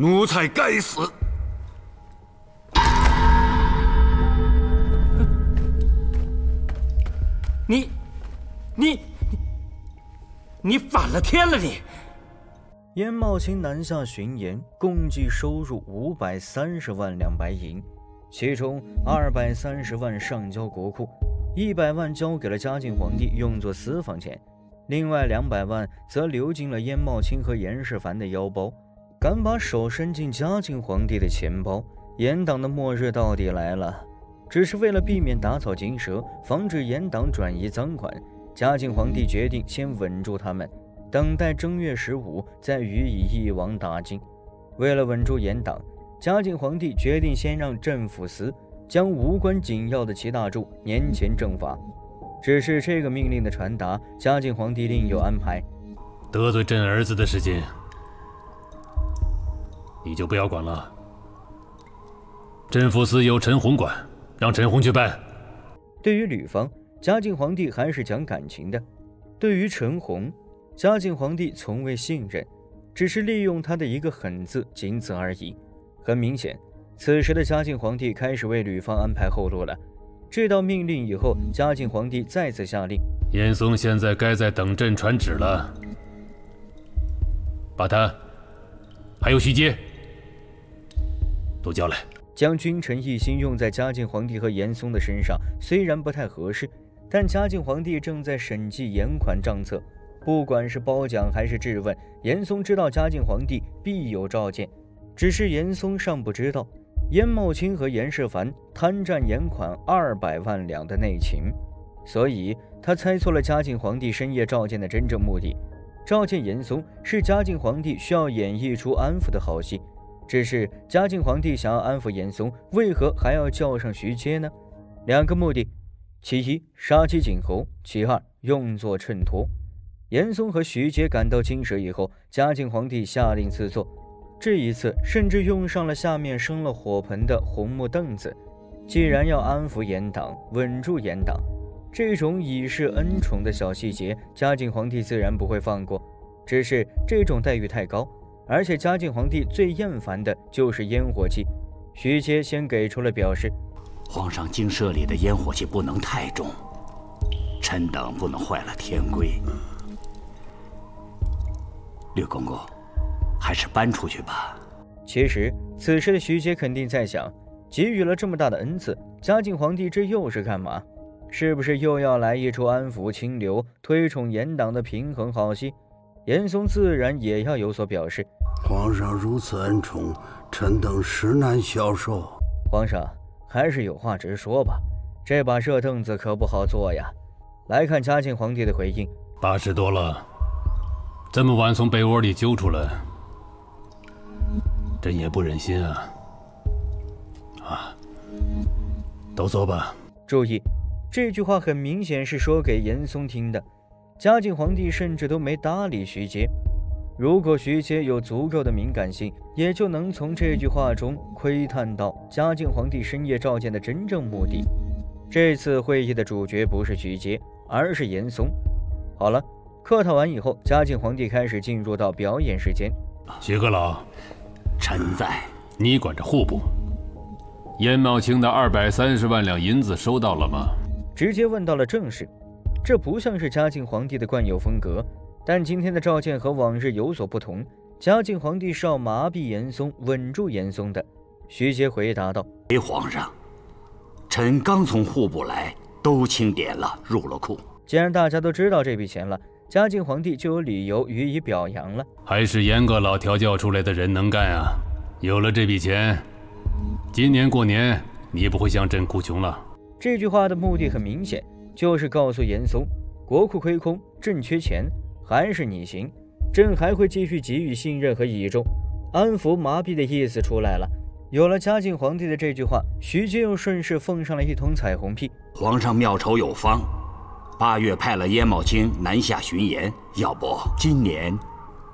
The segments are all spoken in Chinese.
奴才该死！你，你，你，你反了天了！你，鄢茂卿南下巡盐，共计收入五百三十万两白银，其中二百三十万上交国库，一百万交给了嘉靖皇帝用作私房钱，另外两百万则流进了鄢茂卿和严世蕃的腰包。敢把手伸进嘉靖皇帝的钱包，严党的末日到底来了！只是为了避免打草惊蛇，防止严党转移赃款，嘉靖皇帝决定先稳住他们，等待正月十五再予以一网打尽。为了稳住严党，嘉靖皇帝决定先让镇抚司将无关紧要的齐大柱年前正法。只是这个命令的传达，嘉靖皇帝另有安排。得罪朕儿子的事情，你就不要管了。镇抚司由陈洪管。让陈洪去办。对于吕方，嘉靖皇帝还是讲感情的；对于陈洪，嘉靖皇帝从未信任，只是利用他的一个“狠”字，仅此而已。很明显，此时的嘉靖皇帝开始为吕方安排后路了。这道命令以后，嘉靖皇帝再次下令：严嵩现在该在等朕传旨了，把他还有徐阶都交来。将君臣一心用在嘉靖皇帝和严嵩的身上，虽然不太合适，但嘉靖皇帝正在审计严款账册，不管是褒奖还是质问，严嵩知道嘉靖皇帝必有召见，只是严嵩尚不知道严茂清和严世蕃贪占严款二百万两的内情，所以他猜错了嘉靖皇帝深夜召见的真正目的。召见严嵩是嘉靖皇帝需要演绎出安抚的好戏。只是嘉靖皇帝想要安抚严嵩，为何还要叫上徐阶呢？两个目的：其一，杀鸡儆猴；其二，用作衬托。严嵩和徐阶赶到金舍以后，嘉靖皇帝下令赐座，这一次甚至用上了下面生了火盆的红木凳子。既然要安抚严党，稳住严党，这种以示恩宠的小细节，嘉靖皇帝自然不会放过。只是这种待遇太高。而且嘉靖皇帝最厌烦的就是烟火气，徐阶先给出了表示：皇上精舍里的烟火气不能太重，臣等不能坏了天规。吕公公，还是搬出去吧。其实此时的徐阶肯定在想，给予了这么大的恩赐，嘉靖皇帝这又是干嘛？是不是又要来一出安抚清流、推崇严党的平衡好戏？严嵩自然也要有所表示。皇上如此恩宠，臣等实难消受。皇上还是有话直说吧，这把热凳子可不好坐呀。来看嘉靖皇帝的回应：八十多了，这么晚从被窝里揪出来，朕也不忍心啊。啊，都坐吧。注意，这句话很明显是说给严嵩听的。嘉靖皇帝甚至都没搭理徐阶。如果徐阶有足够的敏感性，也就能从这句话中窥探到嘉靖皇帝深夜召见的真正目的。这次会议的主角不是徐阶，而是严嵩。好了，客套完以后，嘉靖皇帝开始进入到表演时间。徐阁老，臣在。你管着户部。严茂卿的二百三十万两银子收到了吗？直接问到了正事，这不像是嘉靖皇帝的惯有风格。但今天的召见和往日有所不同，嘉靖皇帝是要麻痹严嵩、稳住严嵩的。徐阶回答道：“回皇上，臣刚从户部来，都清点了，入了库。既然大家都知道这笔钱了，嘉靖皇帝就有理由予以表扬了。还是严阁老调教出来的人能干啊！有了这笔钱，今年过年你不会向朕哭穷了。”这句话的目的很明显，就是告诉严嵩，国库亏空，朕缺钱。还是你行，朕还会继续给予信任和倚重，安抚麻痹的意思出来了。有了嘉靖皇帝的这句话，徐阶又顺势奉上了一通彩虹屁。皇上妙筹有方，八月派了鄢懋卿南下巡盐，要不今年，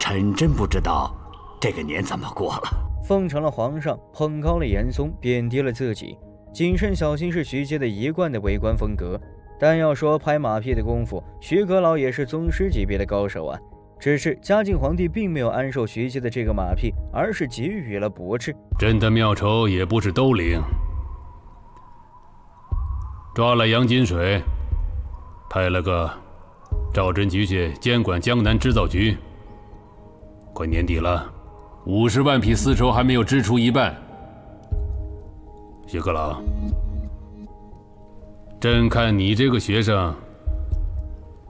臣真不知道这个年怎么过了。奉承了皇上，捧高了严嵩，贬低了自己，谨慎小心是徐阶的一贯的为官风格。但要说拍马屁的功夫，徐阁老也是宗师级别的高手啊！只是嘉靖皇帝并没有安受徐阶的这个马屁，而是给予了驳斥。朕的妙筹也不是都灵，抓了杨金水，派了个赵真局去监管江南织造局。快年底了，五十万匹丝绸还没有织出一半。徐阁老，朕看你这个学生，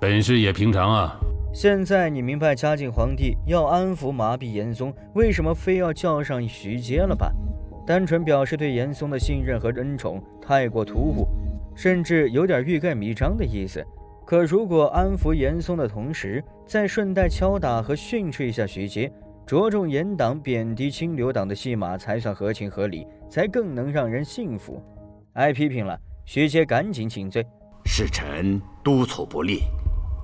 本事也平常啊。现在你明白嘉靖皇帝要安抚麻痹严嵩，为什么非要叫上徐阶了吧？单纯表示对严嵩的信任和恩宠太过突兀，甚至有点欲盖弥彰的意思。可如果安抚严嵩的同时，再顺带敲打和训斥一下徐阶，着重严党贬低清流党的戏码才算合情合理，才更能让人信服。挨批评了，徐阶赶紧请罪。是臣督促不力。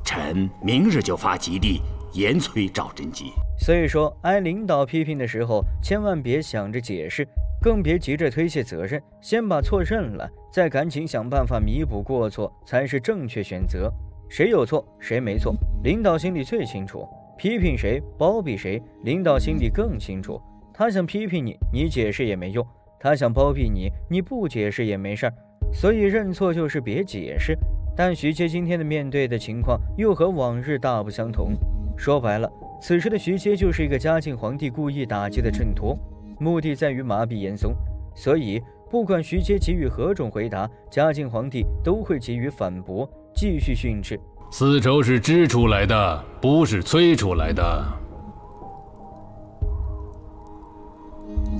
臣明日就发急递，严催赵贞吉。所以说，挨领导批评的时候，千万别想着解释，更别急着推卸责任，先把错认了，再赶紧想办法弥补过错，才是正确选择。谁有错，谁没错，领导心里最清楚。批评谁，包庇谁，领导心里更清楚。他想批评你，你解释也没用；他想包庇你，你不解释也没事儿。所以认错就是别解释。但徐阶今天的面对的情况又和往日大不相同。说白了，此时的徐阶就是一个嘉靖皇帝故意打击的衬托，目的在于麻痹严嵩。所以，不管徐阶给予何种回答，嘉靖皇帝都会给予反驳，继续训斥。丝绸是织出来的，不是催出来的。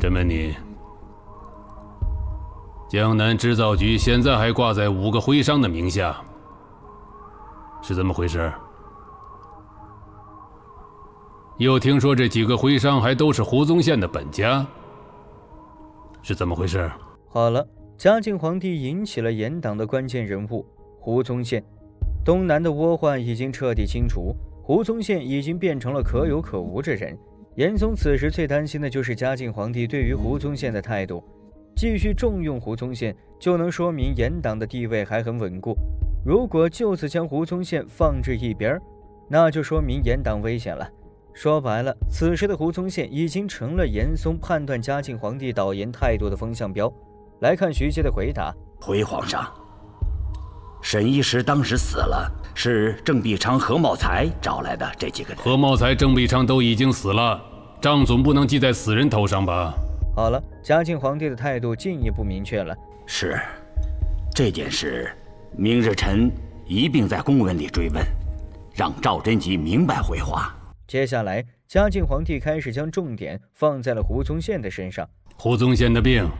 朕问你。江南织造局现在还挂在五个徽商的名下，是怎么回事？又听说这几个徽商还都是胡宗宪的本家，是怎么回事？好了，嘉靖皇帝引起了严党的关键人物胡宗宪，东南的倭患已经彻底清除，胡宗宪已经变成了可有可无之人。严嵩此时最担心的就是嘉靖皇帝对于胡宗宪的态度。继续重用胡宗宪，就能说明严党的地位还很稳固。如果就此将胡宗宪放置一边那就说明严党危险了。说白了，此时的胡宗宪已经成了严嵩判断嘉靖皇帝导言态度的风向标。来看徐阶的回答：回皇上，沈一石当时死了，是郑必昌、何茂才找来的这几个人。何茂才、郑必昌都已经死了，账总不能记在死人头上吧？好了，嘉靖皇帝的态度进一步明确了。是，这件事，明日臣一并在公文里追问，让赵贞吉明白回话。接下来，嘉靖皇帝开始将重点放在了胡宗宪的身上。胡宗宪的病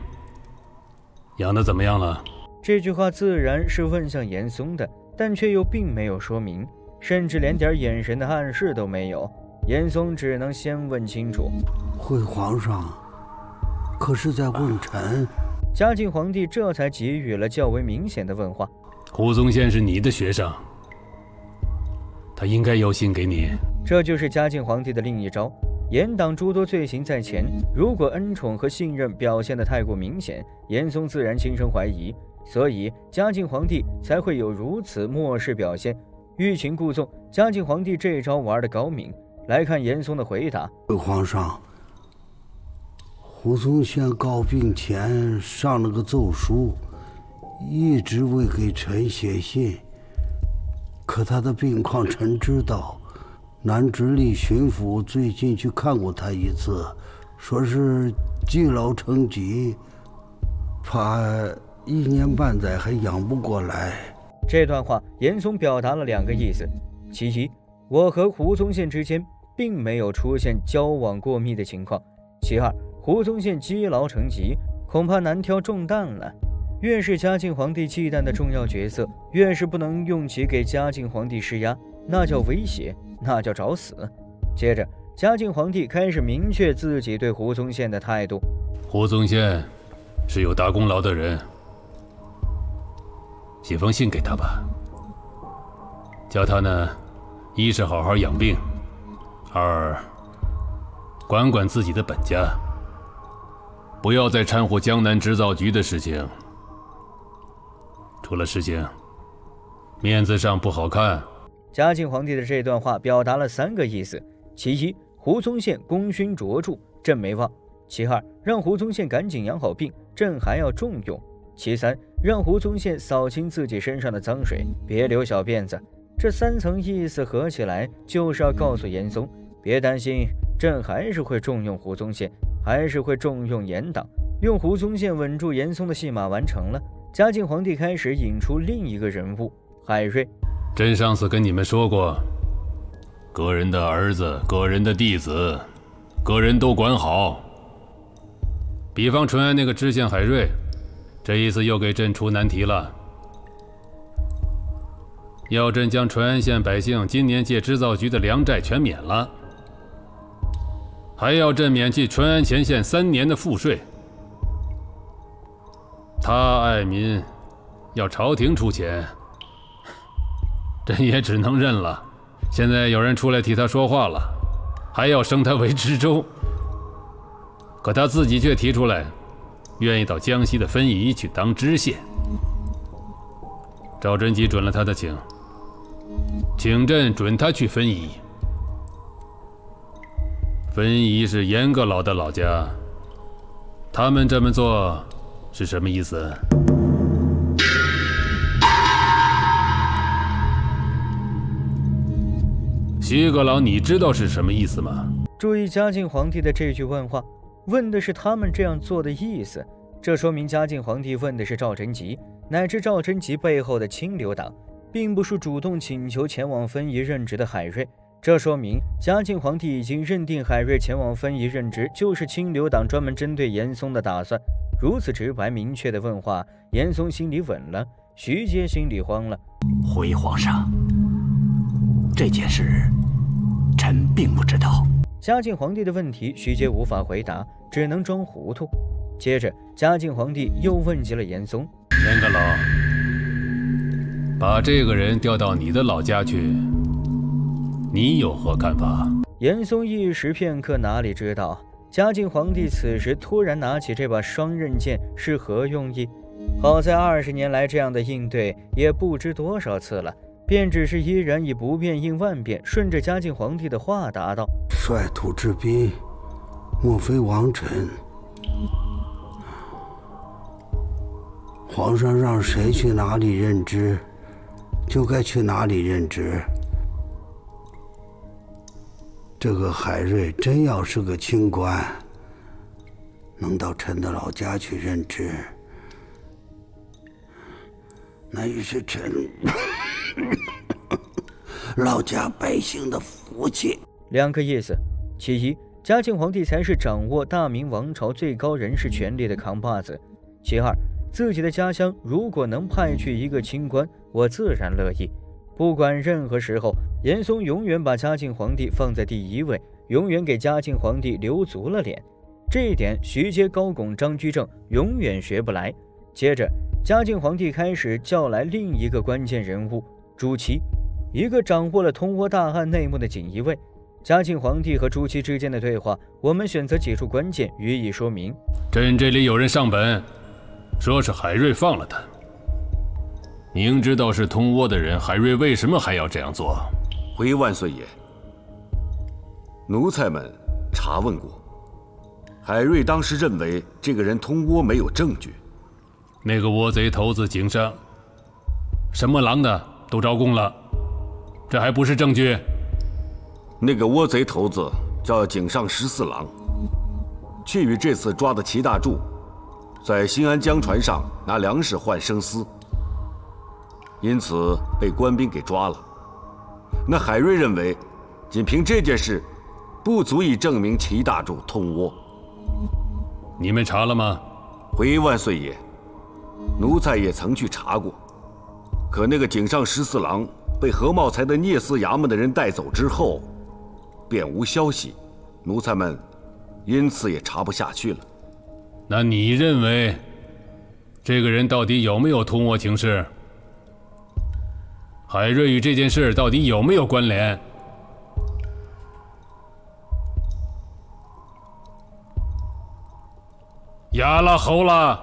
养得怎么样了？这句话自然是问向严嵩的，但却又并没有说明，甚至连点眼神的暗示都没有。严嵩只能先问清楚。回皇上。可是在问臣，嘉靖皇帝这才给予了较为明显的问话。胡宗宪是你的学生，他应该有信给你。这就是嘉靖皇帝的另一招。严党诸多罪行在前，如果恩宠和信任表现得太过明显，严嵩自然心生怀疑，所以嘉靖皇帝才会有如此漠视表现。欲擒故纵，嘉靖皇帝这招玩得高明。来看严嵩的回答：皇上。胡宗宪告病前上了个奏书，一直未给臣写信。可他的病况臣知道，南直隶巡抚最近去看过他一次，说是积劳成疾，怕一年半载还养不过来。这段话，严嵩表达了两个意思：其一，我和胡宗宪之间并没有出现交往过密的情况；其二。胡宗宪积劳成疾，恐怕难挑重担了。越是嘉靖皇帝忌惮的重要角色，越是不能用其给嘉靖皇帝施压，那叫威胁，那叫找死。接着，嘉靖皇帝开始明确自己对胡宗宪的态度：胡宗宪是有大功劳的人，写封信给他吧，叫他呢，一是好好养病，二管管自己的本家。不要再掺和江南织造局的事情，出了事情，面子上不好看。嘉靖皇帝的这段话表达了三个意思：其一，胡宗宪功勋卓著，朕没忘；其二，让胡宗宪赶紧养好病，朕还要重用；其三，让胡宗宪扫清自己身上的脏水，别留小辫子。这三层意思合起来，就是要告诉严嵩，别担心，朕还是会重用胡宗宪，还是会重用严党。用胡宗宪稳住严嵩的戏码完成了。嘉靖皇帝开始引出另一个人物海瑞。朕上次跟你们说过，个人的儿子、个人的弟子，个人都管好。比方淳安那个知县海瑞，这一次又给朕出难题了，要朕将淳安县百姓今年借织造局的粮债全免了，还要朕免去淳安前线三年的赋税。他爱民，要朝廷出钱，朕也只能认了。现在有人出来替他说话了，还要升他为知州，可他自己却提出来，愿意到江西的分宜去当知县。赵贞吉准了他的请，请朕准他去分宜。分宜是严阁老的老家，他们这么做。是什么意思？徐阁老，你知道是什么意思吗？注意嘉靖皇帝的这句问话，问的是他们这样做的意思。这说明嘉靖皇帝问的是赵贞吉，乃至赵贞吉背后的清流党，并不是主动请求前往分宜任职的海瑞。这说明嘉靖皇帝已经认定海瑞前往分宜任职就是清流党专门针对严嵩的打算。如此直白明确的问话，严嵩心里稳了，徐阶心里慌了。回皇上，这件事臣并不知道。嘉靖皇帝的问题，徐阶无法回答，只能装糊涂。接着，嘉靖皇帝又问及了严嵩：“严阁老，把这个人调到你的老家去，你有何看法？”严嵩一时片刻哪里知道。嘉靖皇帝此时突然拿起这把双刃剑是何用意？好在二十年来这样的应对也不知多少次了，便只是依然以不变应万变，顺着嘉靖皇帝的话答道：“率土之滨，莫非王臣？皇上让谁去哪里任职，就该去哪里任职。”这个海瑞真要是个清官，能到臣的老家去任职，那也是臣老家百姓的福气。两个意思：其一，嘉靖皇帝才是掌握大明王朝最高人事权力的扛把子；其二，自己的家乡如果能派去一个清官，我自然乐意。不管任何时候，严嵩永远把嘉靖皇帝放在第一位，永远给嘉靖皇帝留足了脸。这一点，徐阶、高拱、张居正永远学不来。接着，嘉靖皇帝开始叫来另一个关键人物朱祁，一个掌握了通倭大案内幕的锦衣卫。嘉靖皇帝和朱祁之间的对话，我们选择几处关键予以说明。朕这里有人上本，说是海瑞放了他。明知道是通倭的人，海瑞为什么还要这样做？回万岁爷，奴才们查问过，海瑞当时认为这个人通倭没有证据。那个倭贼头子井上，什么狼的都招供了，这还不是证据？那个倭贼头子叫井上十四郎，却与这次抓的齐大柱，在新安江船上拿粮食换生丝。因此被官兵给抓了。那海瑞认为，仅凭这件事，不足以证明齐大柱通倭。你们查了吗？回万岁爷，奴才也曾去查过，可那个井上十四郎被何茂才的聂司衙门的人带走之后，便无消息，奴才们因此也查不下去了。那你认为，这个人到底有没有通倭情事？海瑞与这件事到底有没有关联？哑了喉了，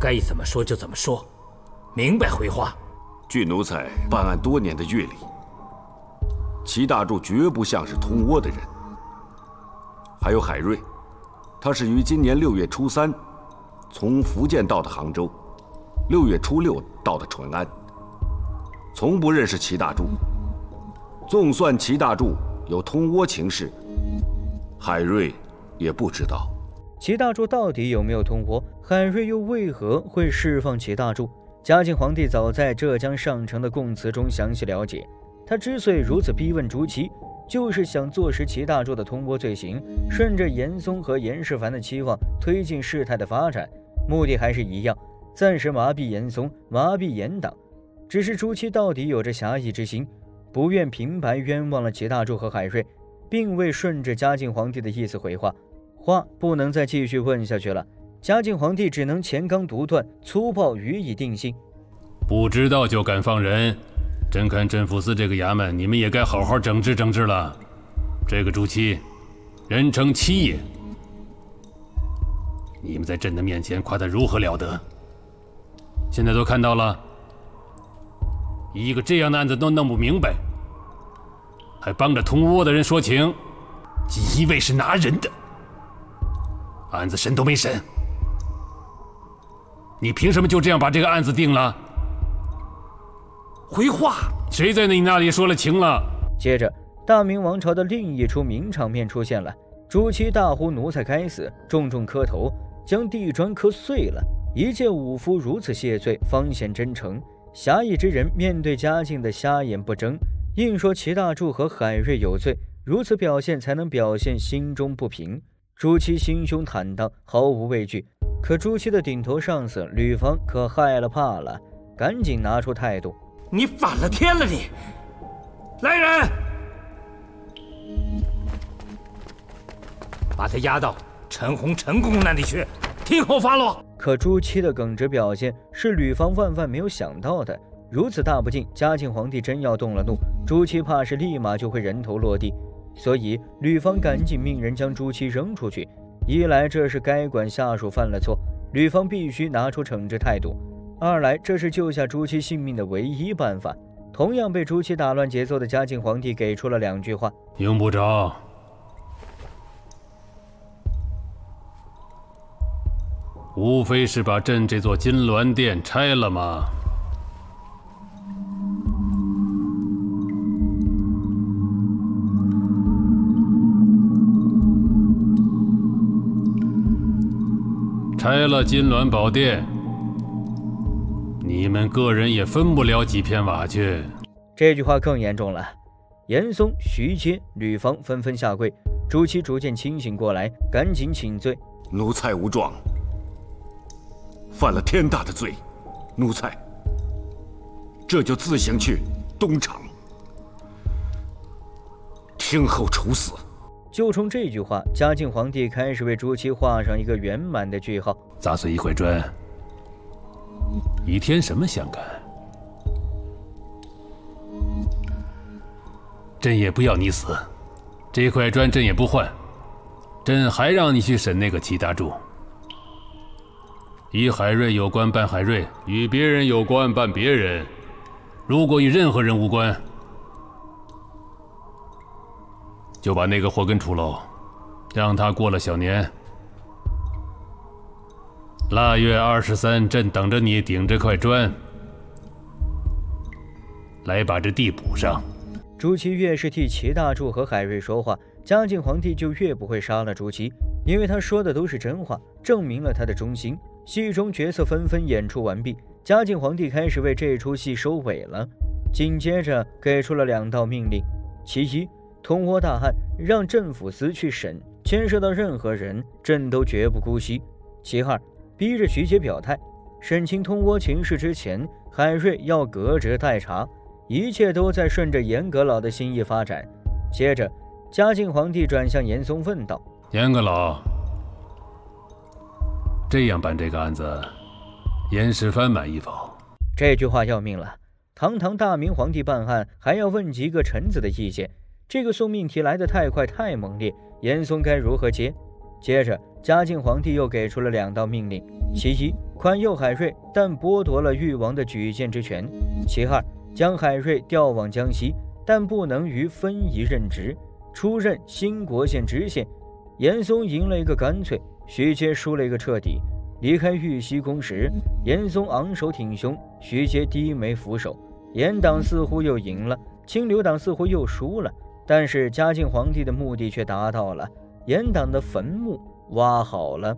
该怎么说就怎么说，明白回话。据奴才办案多年的阅历，齐大柱绝不像是通倭的人。还有海瑞，他是于今年六月初三从福建到的杭州，六月初六到的淳安，从不认识齐大柱。纵算齐大柱有通倭情事，海瑞也不知道。齐大柱到底有没有通倭？海瑞又为何会释放齐大柱？嘉靖皇帝早在浙江上城的供词中详细了解。他之所以如此逼问朱祁，就是想坐实齐大柱的通倭罪行，顺着严嵩和严世蕃的期望推进事态的发展，目的还是一样，暂时麻痹严嵩，麻痹严党。只是朱七到底有着侠义之心，不愿平白冤枉了齐大柱和海瑞，并未顺着嘉靖皇帝的意思回话。话不能再继续问下去了，嘉靖皇帝只能钱纲独断，粗暴予以定性。不知道就敢放人，朕看镇抚司这个衙门，你们也该好好整治整治了。这个朱七，人称七爷，你们在朕的面前夸他如何了得？现在都看到了，一个这样的案子都弄不明白，还帮着通倭的人说情，锦衣卫是拿人的。案子审都没审，你凭什么就这样把这个案子定了？回话，谁在你那里说了情了？接着，大明王朝的另一出名场面出现了：朱七大呼奴才该死，重重磕头，将地砖磕碎了。一介武夫如此谢罪，方显真诚。侠义之人面对嘉靖的瞎眼不睁，硬说齐大柱和海瑞有罪，如此表现才能表现心中不平。朱七心胸坦荡，毫无畏惧。可朱七的顶头上司吕方可害了怕了，赶紧拿出态度：“你反了天了！你来人，把他押到陈洪陈公公那里去，听候发落。”可朱七的耿直表现是吕方万万没有想到的。如此大不敬，嘉靖皇帝真要动了怒，朱七怕是立马就会人头落地。所以，吕方赶紧命人将朱七扔出去。一来，这是该管下属犯了错，吕方必须拿出惩治态度；二来，这是救下朱七性命的唯一办法。同样被朱七打乱节奏的嘉靖皇帝给出了两句话：用不着，无非是把朕这座金銮殿拆了吗？拆了金銮宝殿，你们个人也分不了几片瓦去。这句话更严重了，严嵩、徐阶、吕方纷纷下跪。朱祁逐渐清醒过来，赶紧请罪：奴才无状，犯了天大的罪，奴才这就自行去东厂，听候处死。就冲这句话，嘉靖皇帝开始为朱祁画上一个圆满的句号。砸碎一块砖，与天什么相干？朕也不要你死，这块砖朕也不换，朕还让你去审那个齐大柱。与海瑞有关办海瑞，与别人有关办别人。如果与任何人无关。就把那个祸根除喽，让他过了小年。腊月二十三，朕等着你顶着块砖来把这地补上。朱祁越是替齐大柱和海瑞说话，嘉靖皇帝就越不会杀了朱祁，因为他说的都是真话，证明了他的忠心。戏中角色纷纷演出完毕，嘉靖皇帝开始为这出戏收尾了，紧接着给出了两道命令：其一。通倭大案，让镇抚司去审，牵涉到任何人，朕都绝不姑息。其二，逼着徐阶表态，审清通倭情事之前，海瑞要革职待查，一切都在顺着严阁老的心意发展。接着，嘉靖皇帝转向严嵩问道：“严阁老，这样办这个案子，严世蕃满意否？”这句话要命了，堂堂大明皇帝办案，还要问几个臣子的意见。这个送命题来得太快太猛烈，严嵩该如何接？接着，嘉靖皇帝又给出了两道命令：其一，宽宥海瑞，但剥夺了誉王的举荐之权；其二，将海瑞调往江西，但不能于分宜任职，出任兴国县知县。严嵩赢了一个干脆，徐阶输了一个彻底。离开玉溪宫时，严嵩昂首挺胸，徐阶低眉俯首。严党似乎又赢了，清流党似乎又输了。但是嘉靖皇帝的目的却达到了，严党的坟墓挖好了。